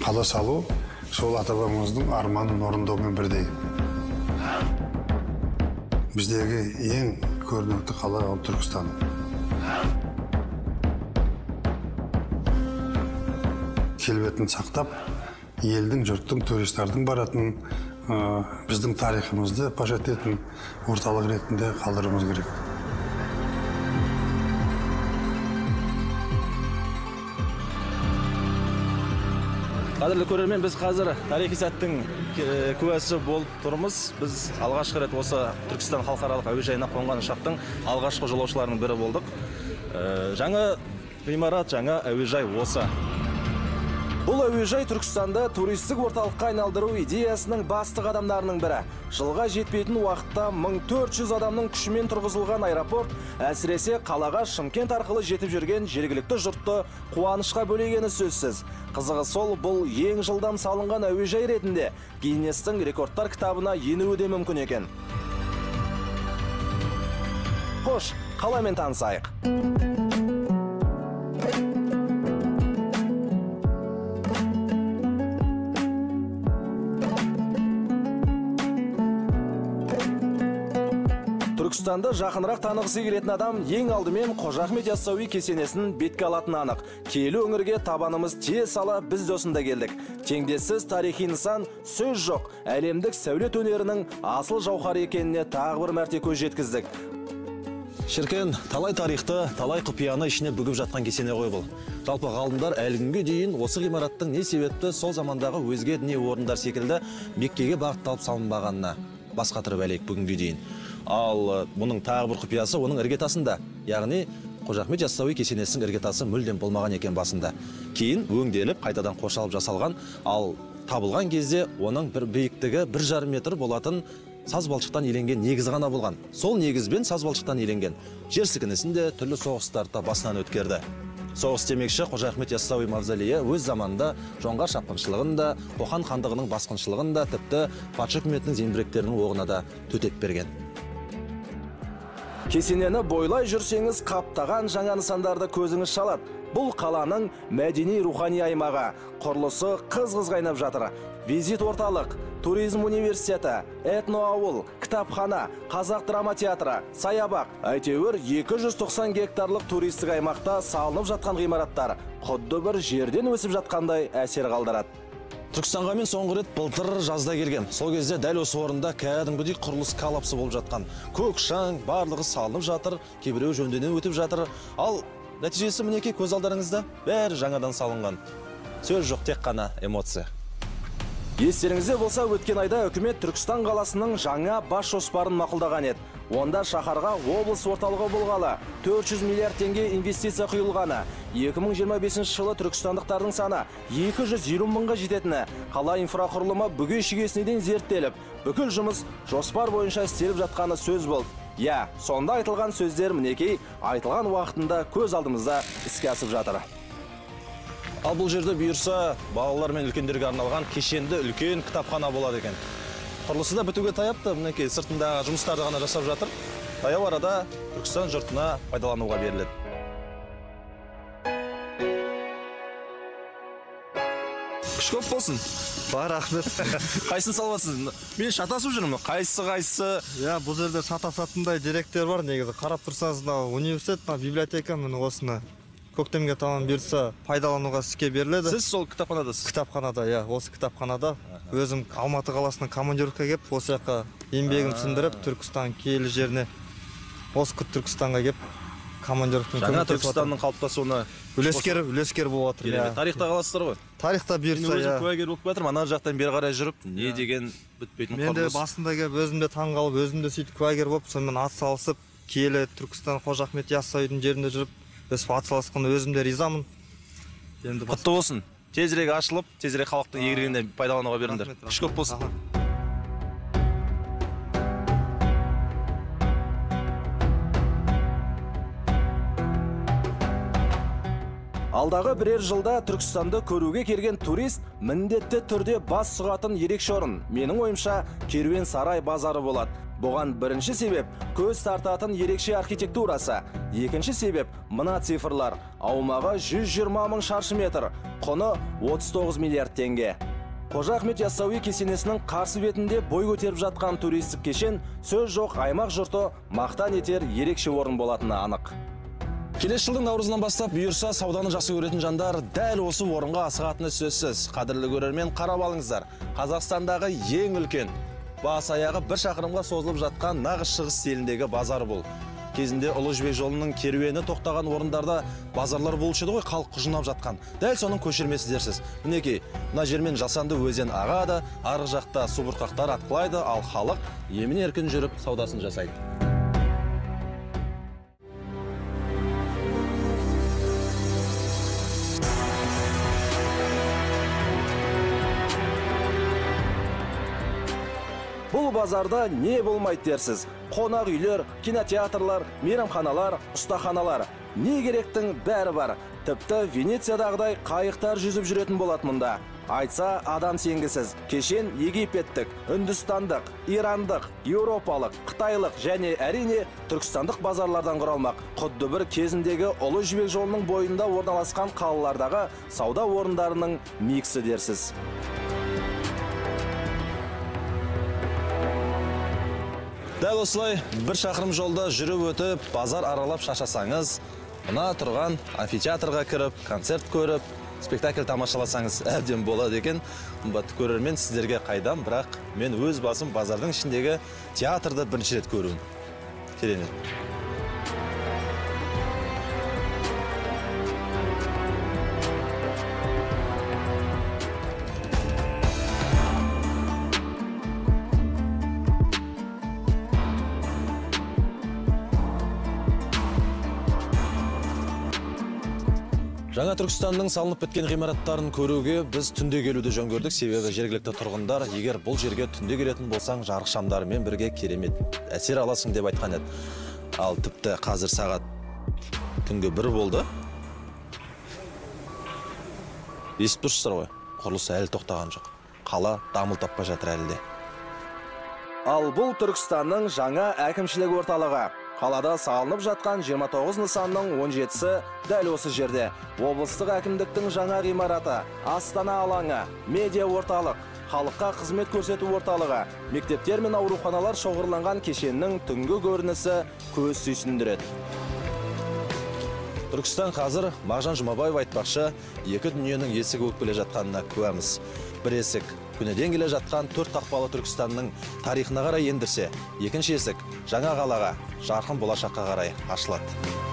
қала салу сол ата бабамыздың арманын орындаумен бірдей біздегі ең көрнекті қала ол түркістан келбетін сақтап елдің жұрттың туристардың баратын ә, біздің тарихымызды паш ететін орталық ретінде қалдыруымыз керек қадірлі көрермен біз қазір тарихи сәттің куәсі болып тұрмыз. Біз алғашқы рет осы түркістан халықаралық әуежайына қонған ұшақтың алғашқы жолаушыларының бірі болдық. Жаңа ғимарат жаңа әуежай осы. Бұл әуежай түркістанды туристік орталыққа айналдыру идеясының басты қадамдарының бірі. Жылға жетпейтін уақытта 1400 адамның күшімен тұрғызылған аэропорт әсіресе қалаға шымкент арқылы жетіп жүрген жергілікті жұртты қуанышқа бөлегені сөзсіз. Қызығы сол бұл ең жылдам салынған әуежай ретінде гиннестің рекордтар кітабына енуі де мүмкін екен. Қош қаламен танысайық. Түркістанды жақынырақ танығысы келетін адам ең алдымен қожа ахмет яссауи кесенесін бетке алатыны анық. Киелі өңірге табанымыз тез сала біз де осында келдік. Теңдессіз тарихи нысан сөз жоқ. Әлемдік сәулет өнерінің асыл жауһары екеніне тағы бір мәрте көз жеткіздік. Шіркін талай тарихты талай құпияны ішіне бүгіп жатқан кесене ғой бұл. Жалпы ғалымдар әлі күнге дейін осы ғимараттың не себепті сол замандағы өзге діни орындар секілді меккеге бағытталып салынбағанына бас қатырып әлек бүгінге дейін. Ал э, бұның тағы бір құпиясы оның іргетасында. Яғни қожа ахмет яссауи кесенесінің іргетасы мүлдем болмаған екен басында. Кейін өңделіп қайтадан қоршалып жасалған ал табылған кезде оның бір биіктігі бір жарым метр болатын саз балшықтан иленген негізі ғана болған. Сол негізбен саз балшықтан иленген жер сілкінісін де түрлі соғыстарды да басынан өткерді. Соғыс демекші қожа ахмет яссауи мавзолейі өз заманында жоңғар шапқыншылығын да қоқан хандығының басқыншылығын да тіпті патша үкіметінің зеңбіректерінің оғына да төтеп берген. Кесенені бойлай жүрсеңіз қаптаған жаңа нысандарды көзіңіз шалады. Бұл қаланың мәдени рухани аймағы. Құрылысы қыз қыз қайнап жатыр. Визит орталық туризм университеті этноауыл кітапхана қазақ драма театры саябақ әйтеуір 290 гектарлық туристік аймақта салынып жатқан ғимараттар құдды бір жерден өсіп жатқандай әсер қалдырады. Түркістанға мен соңғы рет былтыр жазда келгем сол кезде дәл осы орында кәдімгідей құрылыс коллапсы болып жатқан. Көк шаң барлығы салынып жатыр кейбіреуі жөндеуден өтіп жатыр. Ал нәтижесі мінекей көз алдарыңызда? Бәрі жаңадан салынған. Сөз жоқ тек қана эмоция. Естеріңізде болса өткен айда үкімет түркістан қаласының жаңа бас жоспарын мақұлдаған еді. Онда шаһарға облыс орталығы болғалы 400 миллиард теңге инвестиция құйылғаны 2025 жылы түркістандықтардың саны 220 мыңға жететіні қала инфрақұрылымы бүге шігесіне дейін зерттеліп бүкіл жұмыс жоспар бойынша істеліп жатқаны сөз болды. Иә сонда айтылған сөздер мінекей айтылған уақытында көз алдымызда іске асып жатыр. Ал бұл жерде бұйырса балалар мен үлкендерге арналған кешенді үлкен кітапхана болады екен. Құрылысы да бітуге таяпты. Мінекей сыртындағы жұмыстарды ғана жасап жатыр. Таяу арада түркістан жұртына пайдалануға беріледі. Күш көп болсын. Бар рахмет. Қайсысын салып жатсыз мен шатасып жүрмін. Қайсысы қайсысы иә бұл жерде шатасатындай деректер бар. Негізі қарап тұрсаңыз мынау университет мына библиотека міне осыны. Көктемге таман бұйыртса пайдалануға іске беріледі. Сіз сол кітапханадасыз? Кітапханада иә осы кітапханада. Өзім алматы қаласына командировка келіп осы жаққа еңбегімді сіңдіріп түркістан киелі жеріне осы түркістанға келіп командировкамен жаңа түркістанның қалыптасуына үлескер үлескер болып жатыр керемет иә. Тарихта қаласыздар ғой? Тарихта бұйыртса өзім иә. куәгер болып жатырмын ана жақтан бері қарай жүріп не деген бітпейтін мен де басында келіп өзім де таңғалып өзім де сөйтіп куәгер болып сонымен атсалысып киелі түркістан қожа ахмет яссауидің жерінде жүріп өстіп атсалысқанына өзім де ризамын. Енді құтты болсын. Тезірек ашылып тезірек халықтың игілігіне пайдалануға беріңдер. Күш көп болсын. Алдағы бірер жылда түркістанды көруге келген турист міндетті түрде бас сұғатын ерекше орын. Менің ойымша керуен сарай базары болады. Бұған бірінші себеп көз тартатын ерекше архитектурасы. Екінші себеп мына цифрлар. Аумағы 120 мың шаршы метр. Құны 39 миллиард теңге. Қожа ахмет яссауи кесенесінің қарсы бетінде бой көтеріп жатқан туристік кешен сөз жоқ аймақ жұрты мақтан етер ерекше орын болатыны анық. Келесі жылдың наурызынан бастап бұйырса сауданы жақсы көретін жандар дәл осы орынға асығатыны сөзсіз. Қадірлі көрермен қарап алыңыздар. Қазақстандағы ең үлкен бас аяғы бір шақырымға созылып жатқан нағыз шығыс стиліндегі базар бұл. Кезінде ұлы жібек жолының керуені тоқтаған орындарда базарлар болушы еді ғой халық құжынап жатқан. Дәл соның көшірмесі дерсіз. Мінекей мына жермен жасанды өзен ағады арғы жақта субұрқақтар атқылайды ал халық емін еркін жүріп саудасын жасайды. Бұл базарда не болмайды дерсіз. Қонақ үйлер кинотеатрлар мейрамханалар ұстаханалар. Не керектің бәрі бар. Тіпті венециядағыдай қайықтар жүзіп жүретін болады мұнда. Айтса адам сенгісіз. Кешен египеттік үндістандық ирандық еуропалық қытайлық және әрине түркістандық базарлардан құралмақ. Құдды бір кезіндегі ұлы жібек жолының бойында орналасқан қалалардағы сауда орындарының миксі дерсіз. Дәл осылай бір шақырым жолда жүріп өтіп базар аралап шашасаңыз мына тұрған амфитеатрға кіріп концерт көріп спектакль тамашаласаңыз әбден болады екен. Қымбатты көрермен сіздерге қайдам бірақ мен өз басым базардың ішіндегі театрды бірінші рет көруім. Керемет Жаңа Түркістанның салынып біткен ғимараттарын көруге біз түнде келуді жөн көрдік, себебі жергілікті тұрғындар егер бұл жерге түнде келетін болсаң жарық шамдарымен бірге керемет әсер аласың деп айтқан еді. Ал тіпті қазір сағат түнгі бір болды. Естіп тұрсыздар ғой, құрылыс әлі тоқтаған жоқ. Қала дамыл таппай жатыр әлі де. Ал бұл Түркістанның жаңа әкімшілік орталығы. Қалада салынып жатқан 29 нысанның 17-сі дәл осы жерде. Облыстық әкімдіктің жаңа ғимараты, Астана алаңы, медиа орталық, халыққа қызмет көрсету орталығы, мектептер мен ауруханалар шоғырланған кешеннің түнгі көрінісі көз сүйсіндіреді. Түркістан қазір Мағжан Жұмабаев айтпақшы, екі дүниенің есігі өкпеле жатқанына куәміз. Бір есік күнеден келе жатқан төрт қақпалы Түркістанның тарихына қарай ендірсе, екінші есік жаңа қалаға, жарқын болашаққа қарай ашылады.